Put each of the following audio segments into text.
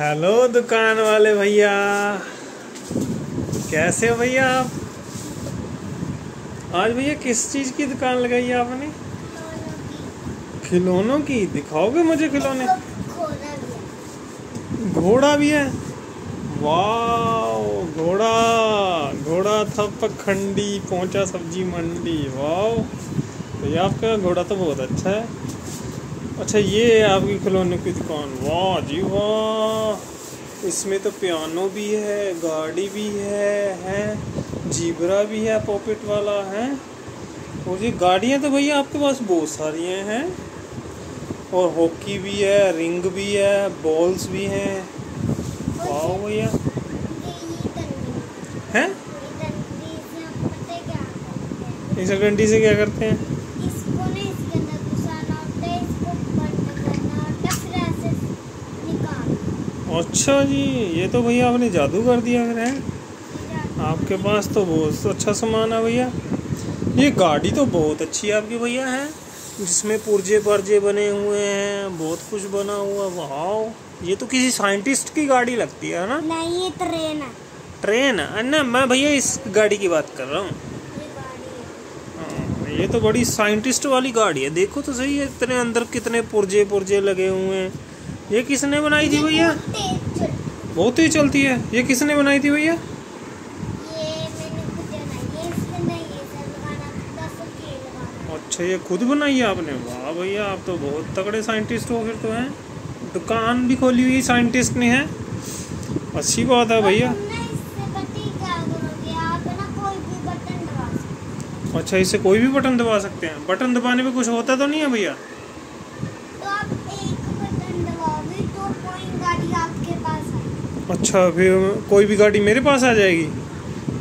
Hello दुकान वाले भैया। कैसे हो भैया आप? आज भैया किस चीज़ की दुकान लगाई है आपने? खिलौनों की। दिखाओगे मुझे खिलौने? घोड़ा भी है। वाह घोड़ा। घोड़ा था पखंडी पहुँचा सब्ज़ी मंडी। वाह भैया आपका घोड़ा तो बहुत अच्छा है। अच्छा ये है आपकी खिलौने की दुकान। वाह जी वाह। इसमें तो पियानो भी है गाड़ी भी है है? जीबरा भी है पॉकेट वाला है? और ये गाड़ियाँ तो भैया आपके पास बहुत सारी हैं और हॉकी भी है रिंग भी है बॉल्स भी हैं। वाह भैया। हैं? इस डंडी से क्या करते हैं? अच्छा जी ये तो भैया आपने जादू कर दिया फिर है? आपके पास तो बहुत अच्छा सामान है भैया। ये गाड़ी तो बहुत अच्छी है आपकी भैया है? जिसमें पुर्जे पर्जे बने हुए हैं बहुत कुछ बना हुआ वाह ये तो किसी साइंटिस्ट की गाड़ी लगती है ना? नहीं ये ट्रेन है। ट्रेन ना मैं भैया इस गाड़ी की बात कर रहा हूँ। हाँ, ये तो बड़ी साइंटिस्ट वाली गाड़ी है। देखो तो सही है इतने अंदर कितने पुर्जे पुर्जे लगे हुए हैं। ये किसने बनाई थी भैया? बहुत ही चलती है। ये किसने बनाई थी भैया? अच्छा ये खुद बनाई है आपने? वाह भैया, आप तो बहुत तगड़े साइंटिस्ट हो फिर तो हैं? दुकान भी खोली हुई साइंटिस्ट ने, है? अच्छी बात है भैया। अच्छा इससे कोई भी बटन दबा सकते हैं। बटन दबाने में कुछ होता तो नहीं है भैया? अच्छा फिर कोई भी गाड़ी मेरे पास आ जाएगी।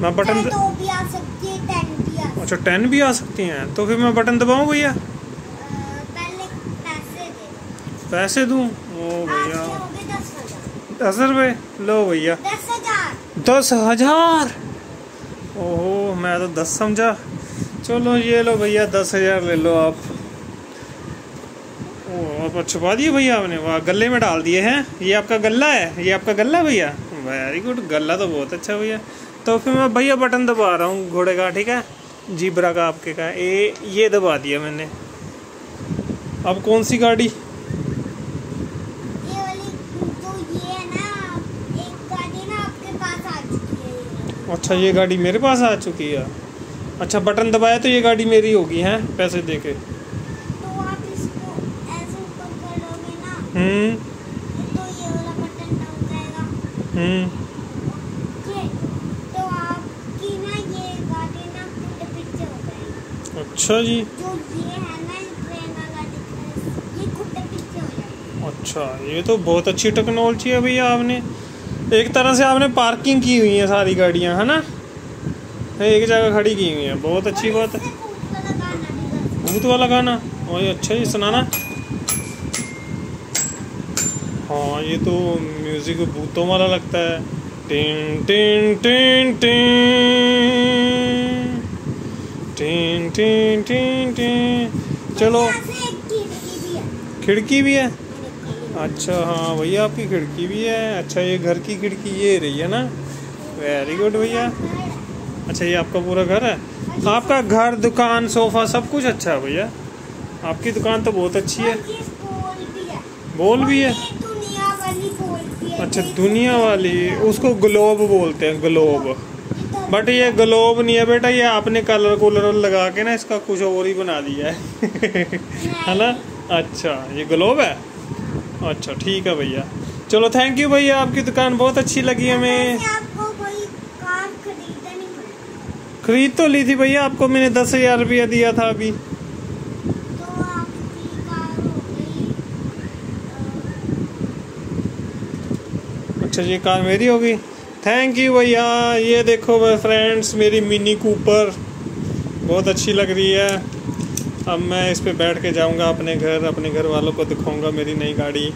मैं बटन द... तो भी आ सकती है टेन भी आ अच्छा टेन भी आ सकती हैं? तो फिर मैं बटन दबाऊँ भैया? पहले पैसे दे पैसे दूँ? ओ भैया। दस रुपये लो भैया। दस हज़ार? ओहो मैं तो दस समझा। चलो ये लो भैया दस हज़ार ले लो आप। आप छुपा दिए भैया आपने। वाह गले में डाल दिए हैं। ये आपका गला है? ये आपका गला है भैया? वेरी गुड गला तो बहुत अच्छा भैया। तो फिर मैं भैया बटन दबा रहा हूँ घोड़े का ठीक है? जीब्रा का आपके का। ए ये दबा दिया मैंने। अब कौन सी गाड़ी? अच्छा ये गाड़ी मेरे पास आ चुकी है। अच्छा बटन दबाया तो ये गाड़ी मेरी होगी हैं? पैसे दे के हम्म। हम्म। तो हो अच्छा जी। जो ये है ना ये हो अच्छा ये तो बहुत अच्छी टेक्नोलॉजी है भैया आपने। एक तरह से आपने पार्किंग की हुई है सारी गाड़ियाँ है ना? एक जगह खड़ी की हुई है बहुत अच्छी बात है। भूत वाला गाना? वही अच्छा जी सुनाना। हाँ ये तो म्यूज़िक भूतों वाला लगता है। टिन टिन टिन टिन। टिन टिन टिन टिन। चलो। खिड़की भी है। अच्छा हाँ भैया आपकी खिड़की भी है। अच्छा ये घर की खिड़की ये रही है ना? वेरी गुड भैया। अच्छा ये आपका पूरा घर है? आपका घर दुकान सोफा सब कुछ अच्छा है भैया? आपकी दुकान तो बहुत अच्छी है। बोल भी है। अच्छा दुनिया वाली उसको ग्लोब बोलते हैं ग्लोब बट ये ग्लोब नहीं है बेटा ये आपने कलर कूलर लगा के ना इसका कुछ और ही बना दिया है। है ना? अच्छा ये ग्लोब है? अच्छा ठीक है भैया। चलो थैंक यू भैया आपकी दुकान बहुत अच्छी लगी हमें। खरीद तो ली थी भैया आपको मैंने दस हज़ार रुपया दिया था अभी। अच्छा ये कार मेरी होगी थैंक यू भैया। ये देखो भाई फ्रेंड्स मेरी मिनी कूपर बहुत अच्छी लग रही है। अब मैं इस पर बैठ के जाऊँगा अपने घर अपने घर वालों को दिखाऊँगा मेरी नई गाड़ी।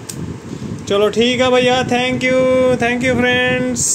चलो ठीक है भैया thank you thank you friends